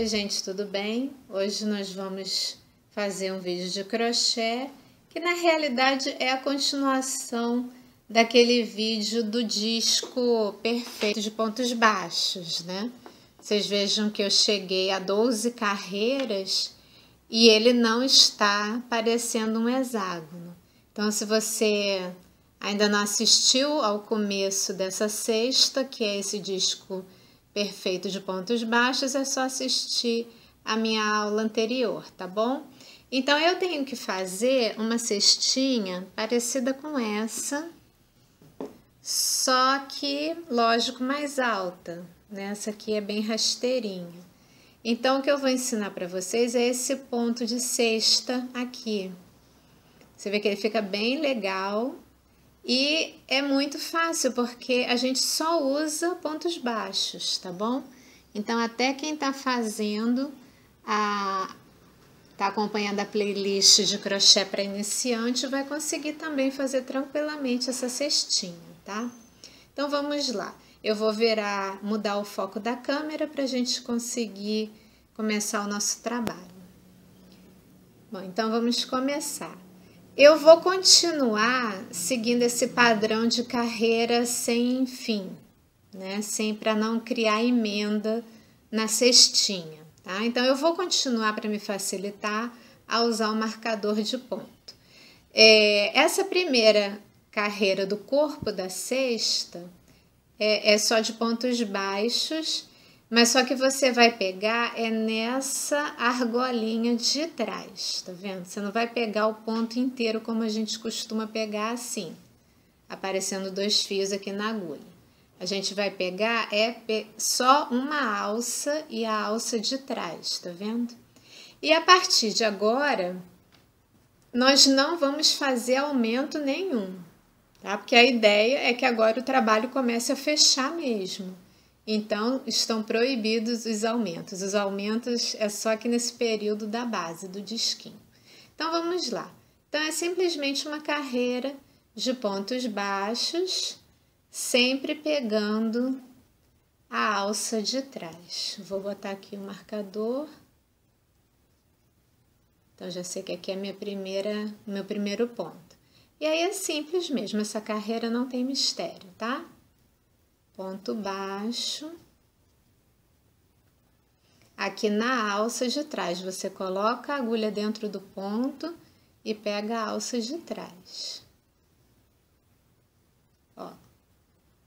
Oi gente, tudo bem? Hoje nós vamos fazer um vídeo de crochê que na realidade é a continuação daquele vídeo do disco perfeito de pontos baixos, né? Vocês vejam que eu cheguei a 12 carreiras e ele não está parecendo um hexágono. Então, se você ainda não assistiu ao começo dessa sexta, que é esse disco perfeito de pontos baixos, é só assistir a minha aula anterior, tá bom? Então, eu tenho que fazer uma cestinha parecida com essa, só que, lógico, mais alta. Né? Essa aqui é bem rasteirinha. Então, o que eu vou ensinar para vocês é esse ponto de cesta aqui. Você vê que ele fica bem legal e é muito fácil, porque a gente só usa pontos baixos, tá bom? Então, até quem está fazendo a, está acompanhando a playlist de crochê para iniciante, vai conseguir também fazer tranquilamente essa cestinha, tá? Então vamos lá. Eu vou virar, mudar o foco da câmera para a gente conseguir começar o nosso trabalho. Bom, então vamos começar. Eu vou continuar seguindo esse padrão de carreira sem fim, né? Sem para não criar emenda na cestinha tá? Então, eu vou continuar para me facilitar a usar o marcador de ponto. É, essa primeira carreira do corpo da cesta é, é só de pontos baixos, mas só que você vai pegar é nessa argolinha de trás, tá vendo? Você não vai pegar o ponto inteiro como a gente costuma pegar assim, aparecendo dois fios aqui na agulha. A gente vai pegar é só uma alça e a alça de trás, tá vendo? E a partir de agora, nós não vamos fazer aumento nenhum, tá? Porque a ideia é que agora o trabalho comece a fechar mesmo. Então, estão proibidos os aumentos. Os aumentos é só aqui nesse período da base, do disquinho. Então, vamos lá. Então, é simplesmente uma carreira de pontos baixos sempre pegando a alça de trás. Vou botar aqui o marcador. Então, já sei que aqui é minha primeira, meu primeiro ponto. E aí é simples mesmo, essa carreira não tem mistério, tá? Ponto baixo. Aqui na alça de trás, você coloca a agulha dentro do ponto e pega a alça de trás. Ó,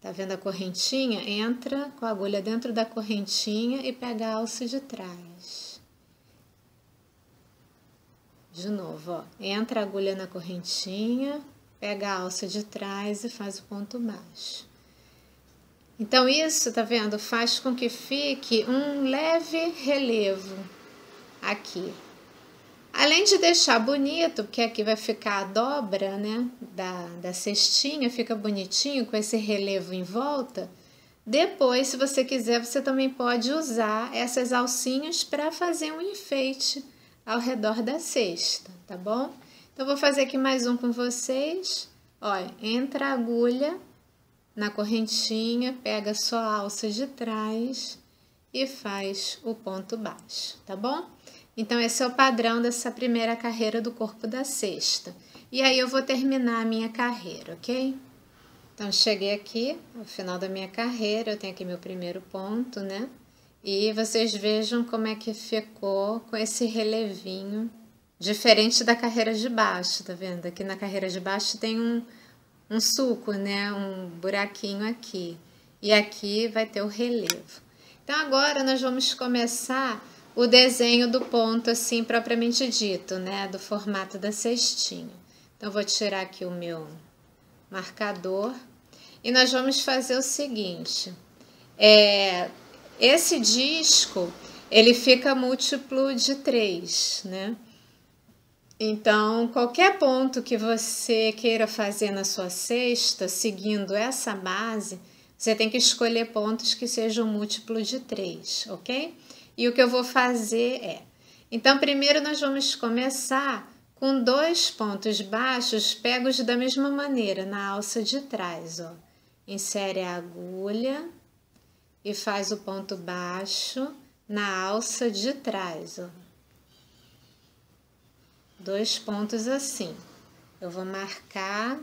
Tá vendo a correntinha? Entra com a agulha dentro da correntinha e pega a alça de trás. De novo, ó. Entra a agulha na correntinha, pega a alça de trás e faz o ponto baixo. Então, isso, tá vendo? Faz com que fique um leve relevo aqui. Além de deixar bonito, porque aqui vai ficar a dobra né, da, da cestinha, fica bonitinho com esse relevo em volta. Depois, se você quiser, você também pode usar essas alcinhas para fazer um enfeite ao redor da cesta, tá bom? Então, vou fazer aqui mais um com vocês. Olha, entra a agulha na correntinha, pega a sua alça de trás e faz o ponto baixo, tá bom? Então, esse é o padrão dessa primeira carreira do corpo da cesta. E aí, eu vou terminar a minha carreira, ok? Então, cheguei aqui ao final da minha carreira, eu tenho aqui meu primeiro ponto, né? E vocês vejam como é que ficou com esse relevinho, diferente da carreira de baixo, tá vendo? Aqui na carreira de baixo tem um, um suco, né? Um buraquinho aqui. E aqui vai ter o relevo. Então, agora nós vamos começar o desenho do ponto assim propriamente dito, né, do formato da cestinha. Então vou tirar aqui o meu marcador e nós vamos fazer o seguinte, é, esse disco ele fica múltiplo de três, né? Então, qualquer ponto que você queira fazer na sua cesta, seguindo essa base, você tem que escolher pontos que sejam múltiplo de três, ok? E o que eu vou fazer é. Então, primeiro nós vamos começar com dois pontos baixos pegos da mesma maneira na alça de trás, ó. Insere a agulha e faz o ponto baixo na alça de trás, ó. Dois pontos assim. Eu vou marcar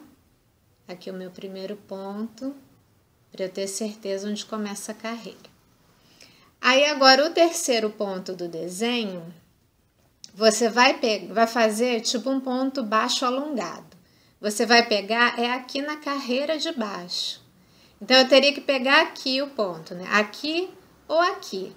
aqui o meu primeiro ponto para eu ter certeza onde começa a carreira. Aí agora o terceiro ponto do desenho, você vai, vai fazer tipo um ponto baixo alongado. Você vai pegar é aqui na carreira de baixo. Então eu teria que pegar aqui o ponto, né? Aqui ou aqui.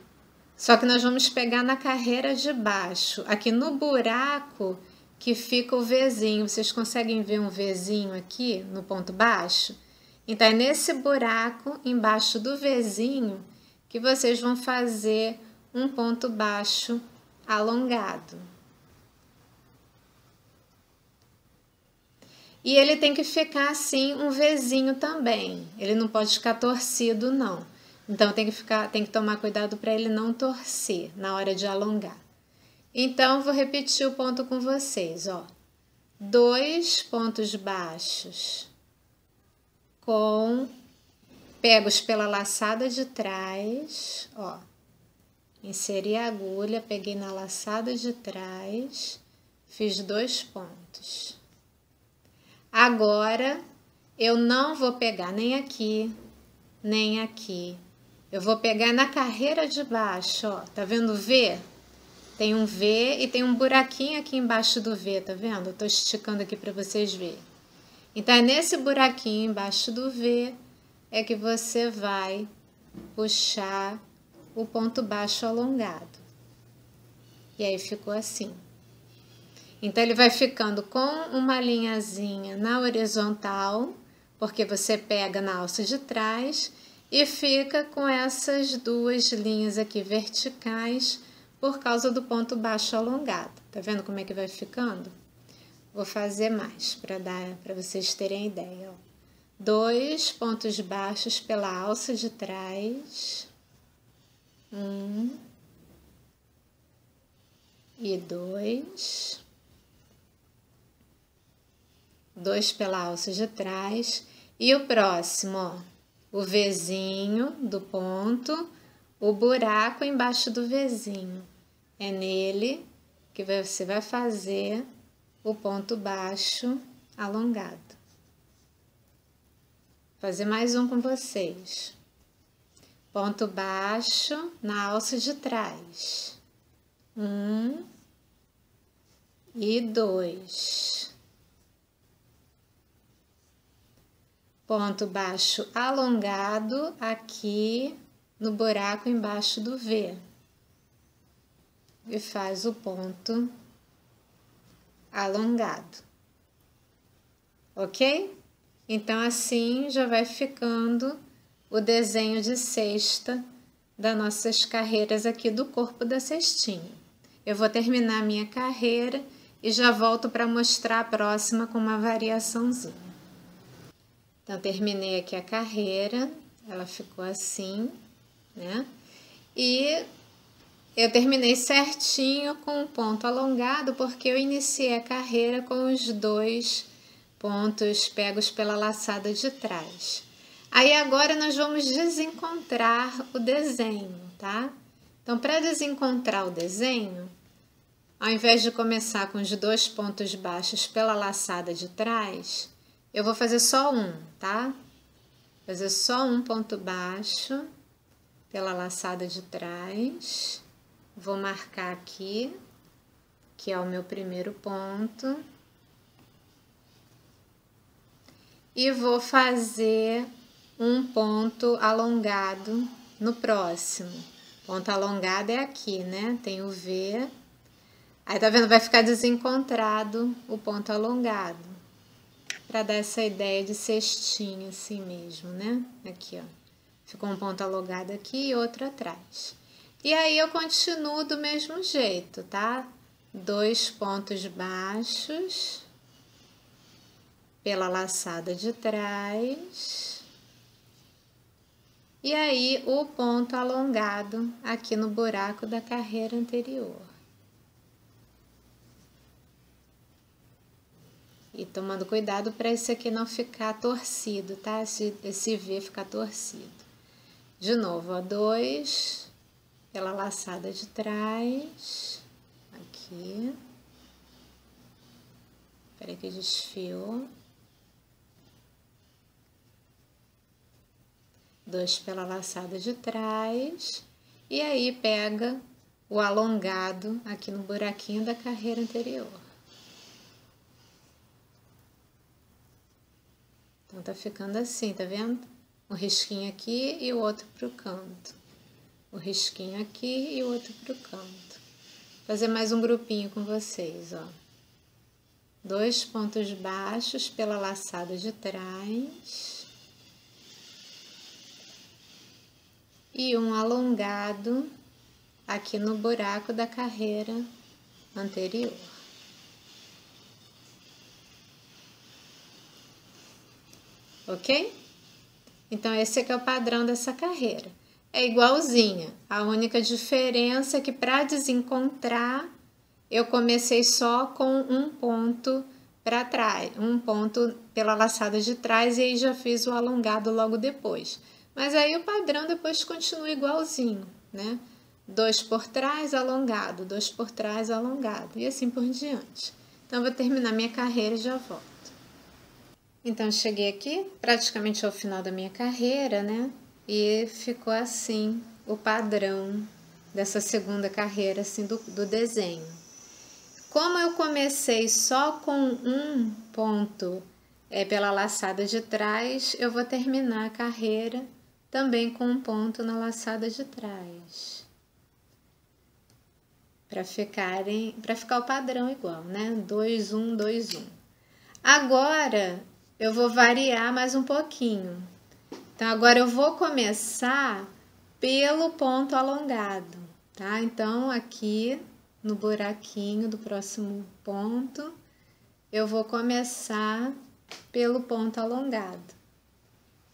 Só que nós vamos pegar na carreira de baixo, aqui no buraco que fica o Vzinho. Vocês conseguem ver um Vzinho aqui no ponto baixo? Então, é nesse buraco embaixo do Vzinho que vocês vão fazer um ponto baixo alongado. E ele tem que ficar assim um Vzinho também. Ele não pode ficar torcido, não. Então tem que ficar, tem que tomar cuidado para ele não torcer na hora de alongar. Então, vou repetir o ponto com vocês, ó. Dois pontos baixos com pegos pela laçada de trás, ó. Inseri a agulha, peguei na laçada de trás, fiz dois pontos. Agora, eu não vou pegar nem aqui, nem aqui. Eu vou pegar na carreira de baixo, ó. Tá vendo V? Tem um V e tem um buraquinho aqui embaixo do V, tá vendo? Eu tô esticando aqui para vocês verem. Então, é nesse buraquinho embaixo do V é que você vai puxar o ponto baixo alongado. E aí ficou assim. Então, ele vai ficando com uma linhazinha na horizontal, porque você pega na alça de trás, e fica com essas duas linhas aqui verticais por causa do ponto baixo alongado. Tá vendo como é que vai ficando? Vou fazer mais para dar para vocês terem ideia. Ó. Dois pontos baixos pela alça de trás. Um e dois. Dois pela alça de trás. E o próximo, ó, o Vzinho do ponto o buraco embaixo do Vzinho. É nele que você vai fazer o ponto baixo alongado. Fazer mais um com vocês. Ponto baixo na alça de trás. Um e dois. Ponto baixo alongado aqui no buraco embaixo do V e faz o ponto alongado, ok? Então, assim já vai ficando o desenho de cesta das nossas carreiras aqui do corpo da cestinha. Eu vou terminar minha carreira e já volto para mostrar a próxima com uma variaçãozinha. Então, terminei aqui a carreira, ela ficou assim né? E eu terminei certinho com um ponto alongado porque eu iniciei a carreira com os dois pontos pegos pela laçada de trás. Aí agora nós vamos desencontrar o desenho, tá? Então, para desencontrar o desenho, ao invés de começar com os dois pontos baixos pela laçada de trás, eu vou fazer só um, tá? Fazer só um ponto baixo pela laçada de trás. Vou marcar aqui, que é o meu primeiro ponto. E vou fazer um ponto alongado no próximo. Ponto alongado é aqui, né? Tem o V. Aí, tá vendo? Vai ficar desencontrado o ponto alongado. Para dar essa ideia de cestinha assim mesmo, né? Aqui, ó. Ficou um ponto alongado aqui e outro atrás. E aí eu continuo do mesmo jeito, tá? Dois pontos baixos pela laçada de trás. E aí o ponto alongado aqui no buraco da carreira anterior. E tomando cuidado para esse aqui não ficar torcido, tá? Esse, esse V ficar torcido. De novo, ó, dois pela laçada de trás, aqui. Espera que desfiou. Dois pela laçada de trás. E aí pega o alongado aqui no buraquinho da carreira anterior. Então tá ficando assim, tá vendo? Um risquinho aqui e o outro pro canto. O risquinho aqui e o outro pro canto. Fazer mais um grupinho com vocês, ó. Dois pontos baixos pela laçada de trás. E um alongado aqui no buraco da carreira anterior. Ok? Então, esse aqui é o padrão dessa carreira. É igualzinha. A única diferença é que para desencontrar, eu comecei só com um ponto para trás, um ponto pela laçada de trás e aí já fiz o alongado logo depois. Mas aí o padrão depois continua igualzinho, né? dois por trás, alongado, dois por trás, alongado, e assim por diante. Então, vou terminar minha carreira e já volto. Então, cheguei aqui praticamente ao final da minha carreira, né? E ficou assim o padrão dessa segunda carreira, assim, do, do desenho. Como eu comecei só com um ponto é, pela laçada de trás, eu vou terminar a carreira também com um ponto na laçada de trás para ficarem, para ficar o padrão igual, né? 2 1 2 1. Agora eu vou variar mais um pouquinho. Então agora eu vou começar pelo ponto alongado, tá? Então aqui no buraquinho do próximo ponto, eu vou começar pelo ponto alongado.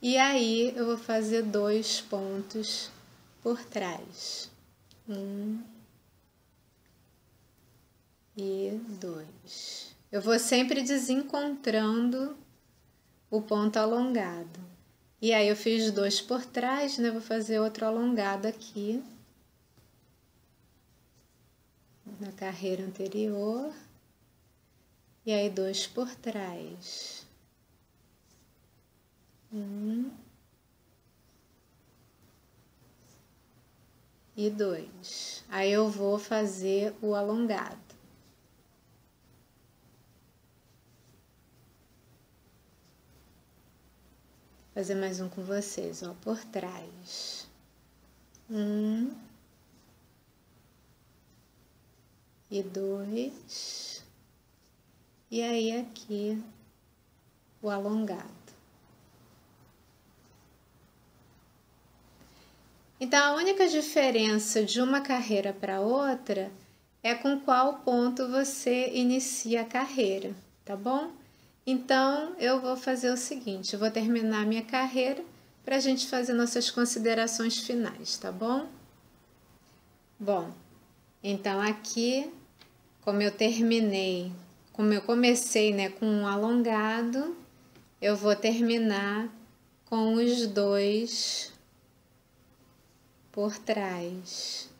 E aí eu vou fazer dois pontos por trás. Um, e dois. Eu vou sempre desencontrando o ponto alongado. E aí eu fiz dois por trás, né? Vou fazer outro alongado aqui. Na carreira anterior. E aí dois por trás. Um. E dois. Aí eu vou fazer o alongado. Fazer mais um com vocês, ó, por trás. Um. E dois. E aí aqui o alongado. Então, a única diferença de uma carreira para outra é com qual ponto você inicia a carreira, tá bom? Então, eu vou fazer o seguinte: eu vou terminar minha carreira para a gente fazer nossas considerações finais, tá bom? Bom, então aqui, como eu terminei, como eu comecei né, com um alongado, eu vou terminar com os dois por trás.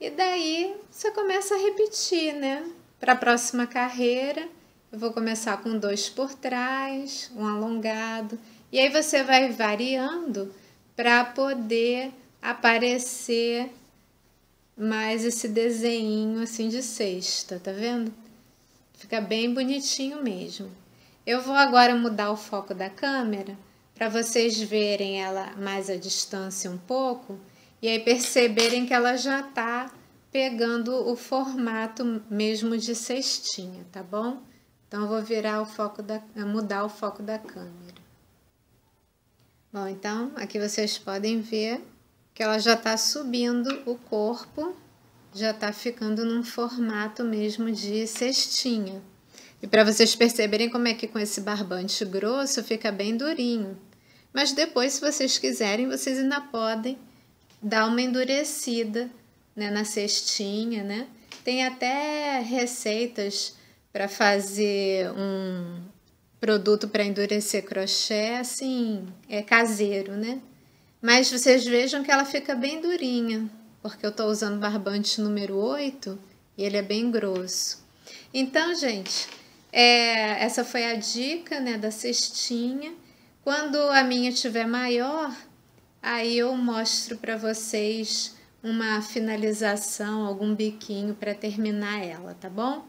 E daí você começa a repetir, né? Para a próxima carreira, eu vou começar com dois por trás, um alongado, e aí você vai variando para poder aparecer mais esse desenho assim de cesta, tá vendo? Fica bem bonitinho mesmo. Eu vou agora mudar o foco da câmera para vocês verem ela mais à distância um pouco e aí perceberem que ela já está pegando o formato mesmo de cestinha, tá bom? Então, vou virar o foco da, mudar o foco da câmera. Bom, então, aqui vocês podem ver que ela já está subindo o corpo, já está ficando num formato mesmo de cestinha. E para vocês perceberem como é que com esse barbante grosso fica bem durinho. Mas depois, se vocês quiserem, vocês ainda podem dar uma endurecida né, na cestinha, né? Tem até receitas para fazer um produto para endurecer crochê, assim, é caseiro, né? Mas vocês vejam que ela fica bem durinha, porque eu estou usando barbante número 8 e ele é bem grosso. Então, gente, é, essa foi a dica né, da cestinha. Quando a minha tiver maior, aí eu mostro para vocês uma finalização, algum biquinho para terminar ela, tá bom?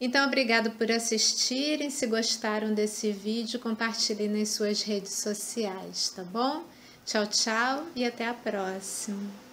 Então, obrigado por assistirem. Se gostaram desse vídeo, compartilhem nas suas redes sociais, tá bom? Tchau, tchau e até a próxima.